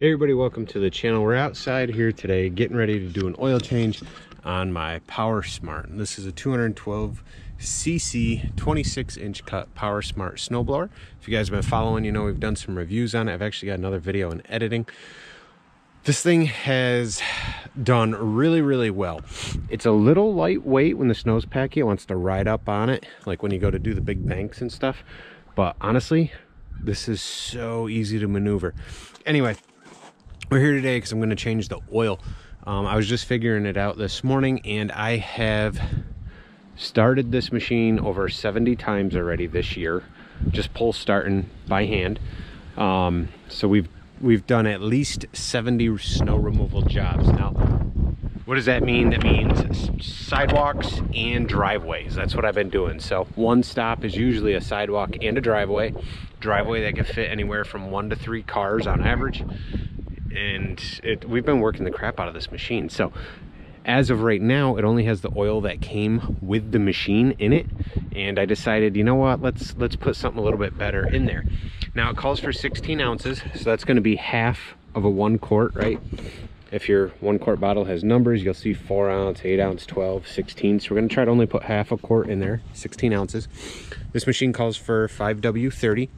Hey everybody, welcome to the channel. We're outside here today getting ready to do an oil change on my Power Smart. This is a 212 cc 26 inch cut Power Smart snowblower. If you guys have been following, you know we've done some reviews on it. I've actually got another video in editing. This thing has done really, really well. It's a little lightweight when the snow's packy. It wants to ride up on it, like when you go to do the big banks and stuff. But honestly, this is so easy to maneuver. Anyway, we're here today because I'm going to change the oil. Um, I was just figuring it out this morning and I have started this machine over 70 times already this year. Just pull starting by hand. Um, so we've we've done at least 70 snow removal jobs. Now, what does that mean? That means sidewalks and driveways. That's what I've been doing. So one stop is usually a sidewalk and a driveway. Driveway that can fit anywhere from one to three cars on average and it we've been working the crap out of this machine. So as of right now it only has the oil that came with the machine in it and i decided you know what let's let's put something a little bit better in there. Now it calls for 16 ounces so that's going to be half of a one quart right? If your one quart bottle has numbers you'll see four ounce eight ounce 12 16 so we're going to try to only put half a quart in there 16 ounces. This machine calls for 5w30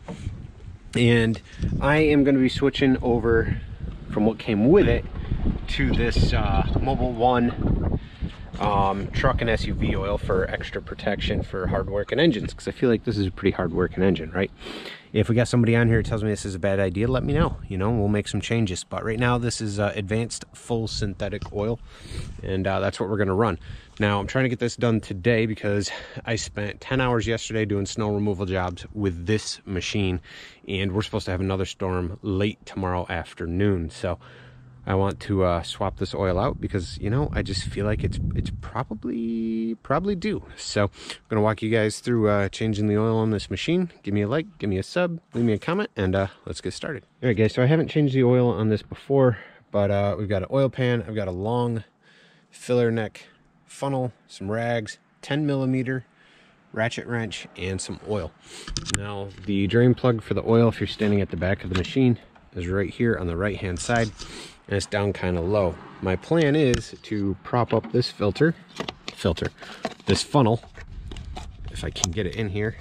and i am going to be switching over from what came with it to this uh, Mobil One um, truck and SUV oil for extra protection for hard working engines because I feel like this is a pretty hard working engine, right? If we got somebody on here who tells me this is a bad idea, let me know. You know, we'll make some changes. But right now, this is uh, advanced full synthetic oil, and uh, that's what we're going to run. Now, I'm trying to get this done today because I spent 10 hours yesterday doing snow removal jobs with this machine, and we're supposed to have another storm late tomorrow afternoon. So I want to uh, swap this oil out because, you know, I just feel like it's it's probably probably due. So I'm going to walk you guys through uh, changing the oil on this machine. Give me a like, give me a sub, leave me a comment, and uh, let's get started. All right, guys, so I haven't changed the oil on this before, but uh, we've got an oil pan. I've got a long filler neck funnel, some rags, 10 millimeter ratchet wrench, and some oil. Now, the drain plug for the oil, if you're standing at the back of the machine, is right here on the right hand side and it's down kind of low. My plan is to prop up this filter, filter, this funnel, if I can get it in here,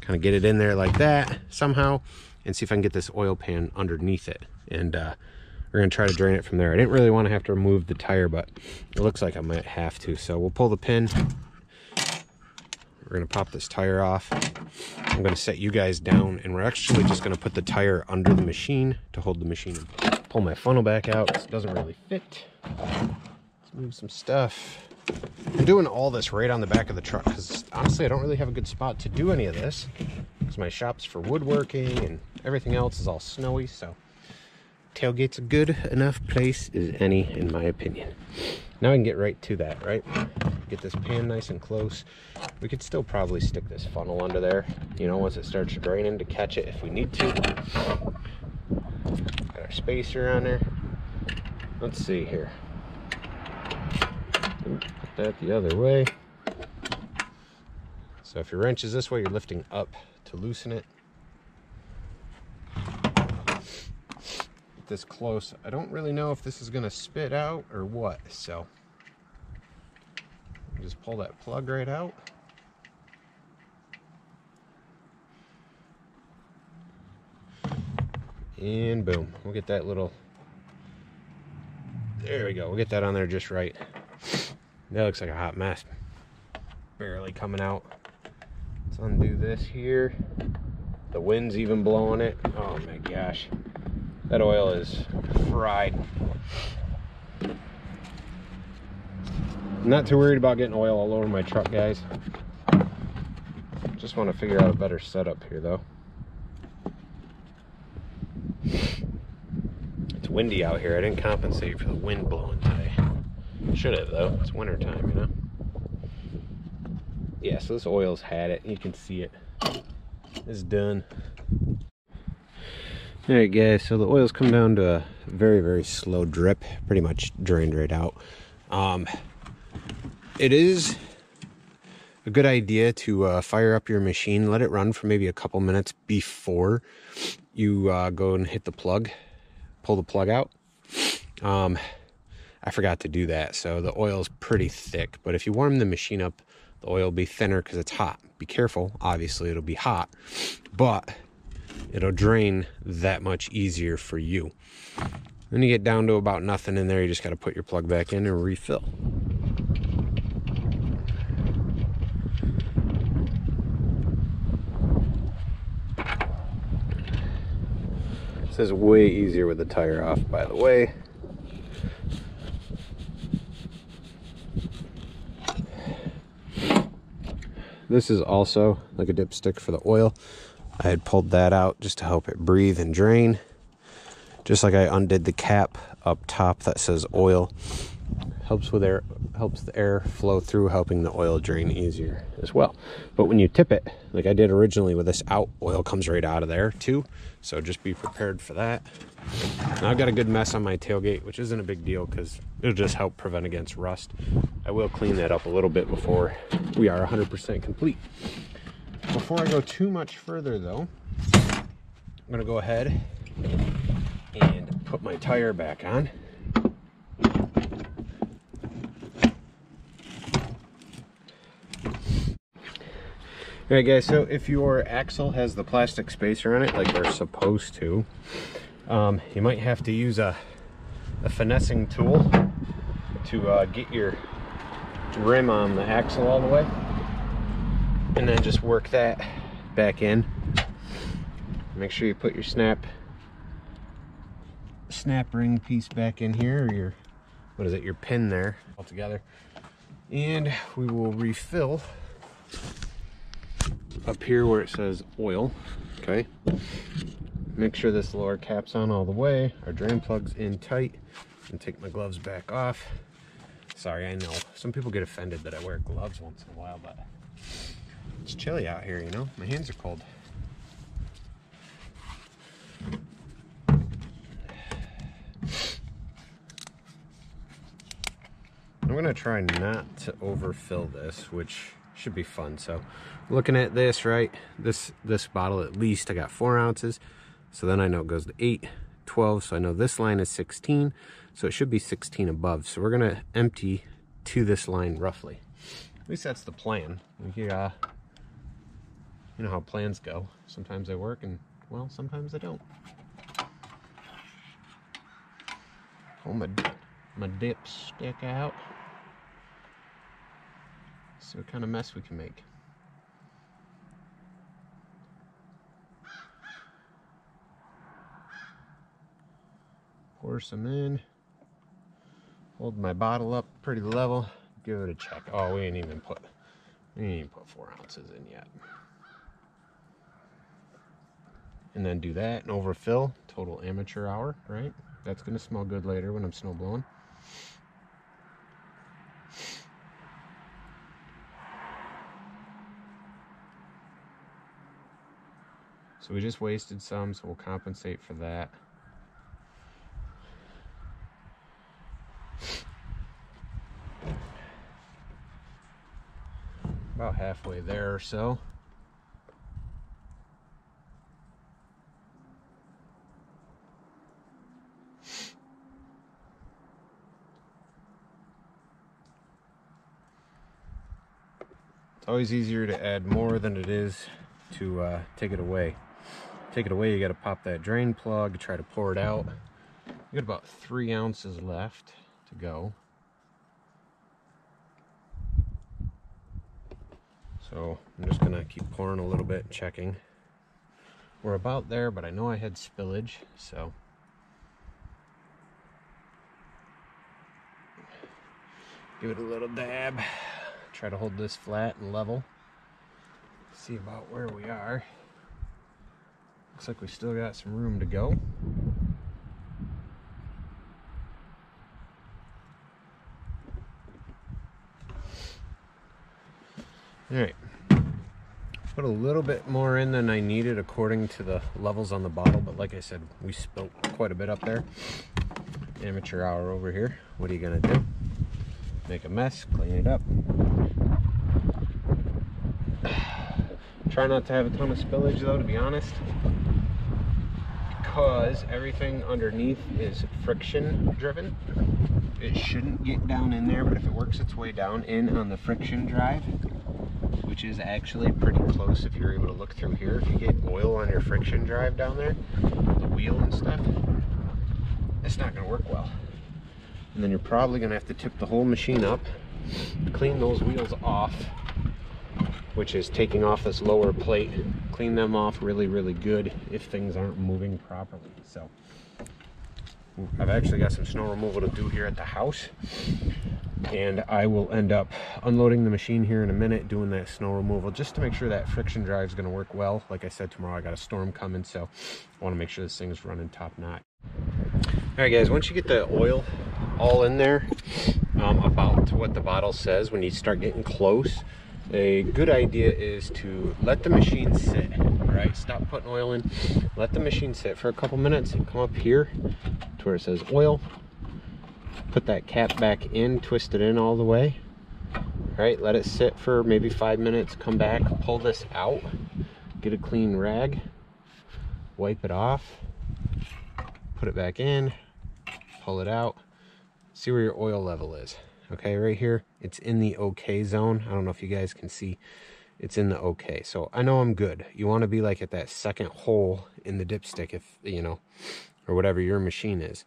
kind of get it in there like that somehow, and see if I can get this oil pan underneath it. And uh, we're gonna try to drain it from there. I didn't really want to have to remove the tire, but it looks like I might have to. So we'll pull the pin. We're gonna pop this tire off. I'm gonna set you guys down and we're actually just gonna put the tire under the machine to hold the machine in pull my funnel back out. It doesn't really fit. Let's move some stuff. I'm doing all this right on the back of the truck because honestly, I don't really have a good spot to do any of this because my shop's for woodworking and everything else is all snowy. So tailgate's a good enough place as any, in my opinion. Now I can get right to that, right? Get this pan nice and close. We could still probably stick this funnel under there, you know, once it starts draining to catch it if we need to Got our spacer on there. Let's see here. Put that the other way. So if your wrench is this way, you're lifting up to loosen it. This close. I don't really know if this is gonna spit out or what, so just pull that plug right out. And boom, we'll get that little, there we go. We'll get that on there just right. That looks like a hot mess. Barely coming out. Let's undo this here. The wind's even blowing it. Oh my gosh. That oil is fried. not too worried about getting oil all over my truck, guys. Just want to figure out a better setup here, though. It's windy out here. I didn't compensate for the wind blowing today. Should have though. It's winter time, you know. Yeah, so this oil's had it. You can see it. It's done. Alright guys, so the oil's come down to a very, very slow drip. Pretty much drained right out. Um, it is a good idea to uh, fire up your machine, let it run for maybe a couple minutes before you uh, go and hit the plug pull the plug out. Um, I forgot to do that, so the oil is pretty thick. But if you warm the machine up, the oil will be thinner because it's hot. Be careful, obviously it'll be hot, but it'll drain that much easier for you. Then you get down to about nothing in there, you just got to put your plug back in and refill. This is way easier with the tire off, by the way. This is also like a dipstick for the oil. I had pulled that out just to help it breathe and drain. Just like I undid the cap up top that says oil. Helps with air helps the air flow through, helping the oil drain easier as well. But when you tip it, like I did originally with this out, oil comes right out of there too. So just be prepared for that. Now I've got a good mess on my tailgate, which isn't a big deal because it'll just help prevent against rust. I will clean that up a little bit before we are 100% complete. Before I go too much further though, I'm gonna go ahead and put my tire back on. All right guys, so if your axle has the plastic spacer on it like they're supposed to, um, you might have to use a, a finessing tool to uh, get your rim on the axle all the way and then just work that back in. Make sure you put your snap snap ring piece back in here or your what is it your pin there all together. And we will refill up here where it says oil okay? Make sure this lower cap's on all the way our drain plug's in tight and take my gloves back off. Sorry i know. Some people get offended that i wear gloves once in a while but it's chilly out here you know my hands are cold I'm gonna try not to overfill this, which should be fun. So looking at this, right, this, this bottle at least, I got four ounces. So then I know it goes to eight, 12. So I know this line is 16. So it should be 16 above. So we're gonna empty to this line roughly. At least that's the plan. We, uh, you know how plans go. Sometimes they work and, well, sometimes they don't. Pull my, my dipstick out. See what kind of mess we can make. Pour some in. Hold my bottle up pretty level. Give it a check. Oh, we ain't even put we ain't even put four ounces in yet. And then do that and overfill. Total amateur hour, right? That's gonna smell good later when I'm snow blowing. So we just wasted some, so we'll compensate for that. About halfway there or so. Always easier to add more than it is to uh, take it away take it away, you got to pop that drain plug, try to pour it out. We got about three ounces left to go. So I'm just gonna keep pouring a little bit, checking. We're about there, but I know I had spillage, so. Give it a little dab. Try to hold this flat and level. See about where we are. Looks like we still got some room to go. All right, put a little bit more in than I needed according to the levels on the bottle, but like I said, we spilt quite a bit up there. Amateur hour over here. What are you gonna do? Make a mess, clean it up. Try not to have a ton of spillage though, to be honest because everything underneath is friction driven. It shouldn't get down in there, but if it works its way down in on the friction drive, which is actually pretty close if you're able to look through here, if you get oil on your friction drive down there, the wheel and stuff, it's not gonna work well. And then you're probably gonna have to tip the whole machine up, clean those wheels off, which is taking off this lower plate, clean them off really, really good if things aren't moving properly. So I've actually got some snow removal to do here at the house and I will end up unloading the machine here in a minute doing that snow removal just to make sure that friction drive is going to work well like I said tomorrow I got a storm coming so I want to make sure this thing is running top notch all right guys once you get the oil all in there um, about what the bottle says when you start getting close a good idea is to let the machine sit right? Stop putting oil in. Let the machine sit for a couple minutes and come up here to where it says oil. Put that cap back in twist it in all the way right? Let it sit for maybe five minutes come back pull this out get a clean rag wipe it off put it back in pull it out see where your oil level is okay right here. It's in the okay zone. I don't know if you guys can see. It's in the okay so i know i'm good. You want to be like at that second hole in the dipstick if you know or whatever your machine is.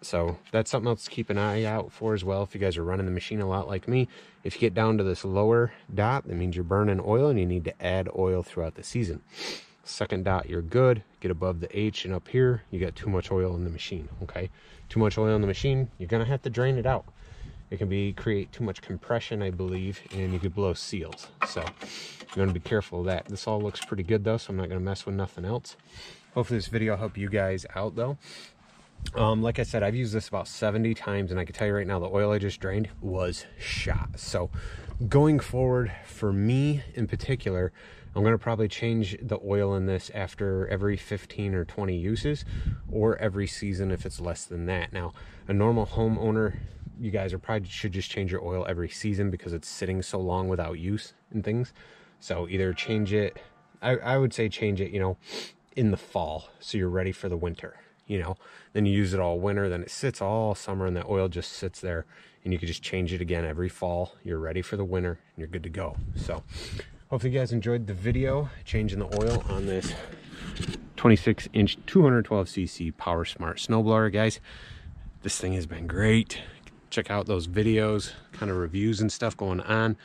So that's something else to keep an eye out for as well. If you guys are running the machine a lot like me if you get down to this lower dot that means you're burning oil and you need to add oil throughout the season. Second dot you're good. Get above the h and up here you got too much oil in the machine okay? Too much oil in the machine you're gonna have to drain it out it can be create too much compression, I believe, and you could blow seals. So you want to be careful of that. This all looks pretty good though, so I'm not going to mess with nothing else. Hopefully this video help you guys out though. Um, like I said, I've used this about 70 times, and I can tell you right now, the oil I just drained was shot. So going forward, for me in particular, I'm going to probably change the oil in this after every 15 or 20 uses, or every season if it's less than that. Now, a normal homeowner you guys are probably should just change your oil every season because it's sitting so long without use and things. So either change it, I, I would say change it, you know, in the fall so you're ready for the winter, you know. Then you use it all winter, then it sits all summer and the oil just sits there and you can just change it again every fall. You're ready for the winter and you're good to go. So hopefully you guys enjoyed the video changing the oil on this 26 inch 212 cc power smart snowblower guys this thing has been great check out those videos, kind of reviews and stuff going on.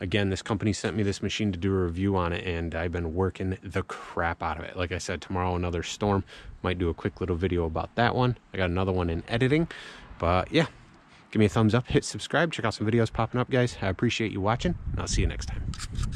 Again, this company sent me this machine to do a review on it, and I've been working the crap out of it. Like I said, tomorrow another storm. Might do a quick little video about that one. I got another one in editing. But yeah, give me a thumbs up, hit subscribe, check out some videos popping up, guys. I appreciate you watching, and I'll see you next time.